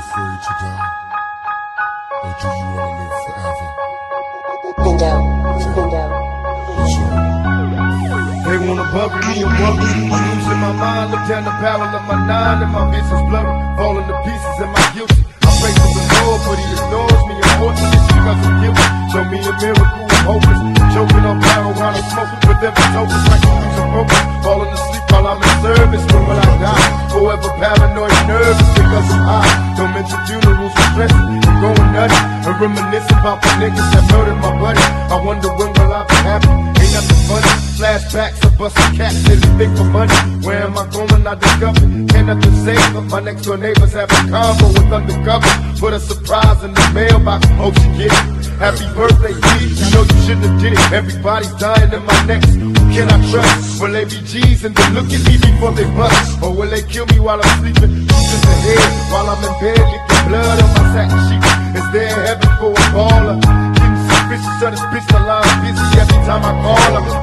afraid to die? Or do you want to live forever? They wanna bury me and worry me. Losing my mind, look down the barrel of my nine, and my vision's blurry. Falling to pieces, and my guilty? I pray to the Lord, but he ignores me. Unfortunately, because I'm. Show me a miracle, I'm hopeless. Choking on marijuana, smoking with I'm Like I'm broken, falling asleep while I'm in service. When will I die? Forever paranoid, nervous because I'm high. Don't mention funerals, stressing, I'm going nuts. And reminiscing about the niggas that murdered my buddy. I wonder when will I be happy? Ain't nothing funny. Flashbacks of busting cats, anything for money. Where am I going? I discover. Can't nothing say, but my next door neighbors have a combo with undercover. Put a surprise in the mailbox, hope she get it. Happy birthday, G. You know you shouldn't have did it. Everybody's dying in my neck. Can I trust? Will they be G's and then look at me before they bust? Or will they kill me while I'm sleeping? Shoot in the head while I'm in bed, licking blood on my satin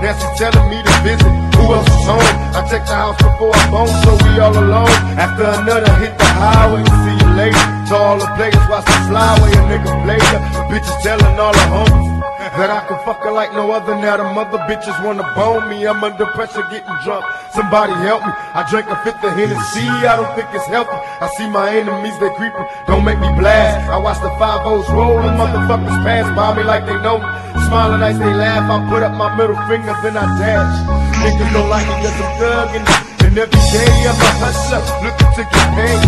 her. Nancy telling me to visit. Who else is home? I check the house before I bone, so we all alone. After another hit the highway, see you later. To all the players, watch the flyway, a nigga later. The bitches telling all the homies. That I can fuck her like no other. Now the mother bitches wanna bone me. I'm under pressure getting drunk. Somebody help me. I drank a fifth of Hennessy. I don't think it's healthy. I see my enemies, they creeping. Don't make me blast. I watch the five O's roll. and motherfuckers pass by me like they know me. Smiling as they laugh. I put up my middle finger, then I dash. Niggas don't like me cause I'm thugging. And every day I'm a hustler. Looking to get paid.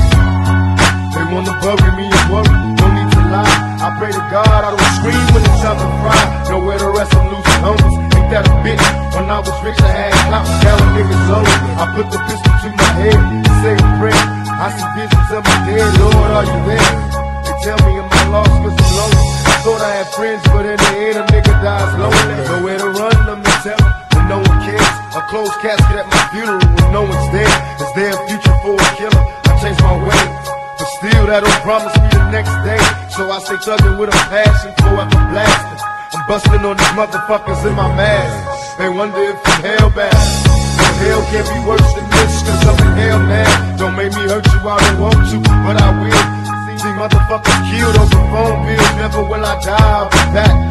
They wanna bury me and worry. No need to lie. I pray to God I don't scream when it's time to cry. Nowhere to rest, I'm losing homies. Ain't that a bitch? When I was rich, I had clout. Now a nigga's lonely. I put the pistol to my head say a prayer. I see visions of my dead. Lord, are you there? They tell me am I lost cause I'm lonely. I thought I had friends, closed casket at my funeral when no one's there. Is there a future for a killer? I changed my ways. But still, that don't promise me the next day. So I stay thugging with a passion, forever blasting. I'm busting on these motherfuckers in my mask. They wonder if I'm hellbound. But hell can't be worse than this, cause I'm in hell now. Don't make me hurt you, I don't want to, but I will. See motherfuckers killed over phone bills, never will I die, I'll be back.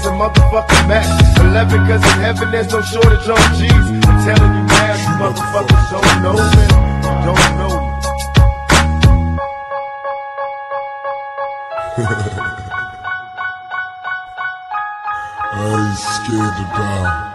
As a motherfucking Mac. 11, cause in heaven there's no shortage on G's. I'm telling you now, you motherfuckers don't know me. Don't know me. I ain't scared to die.